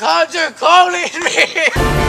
gods are calling me!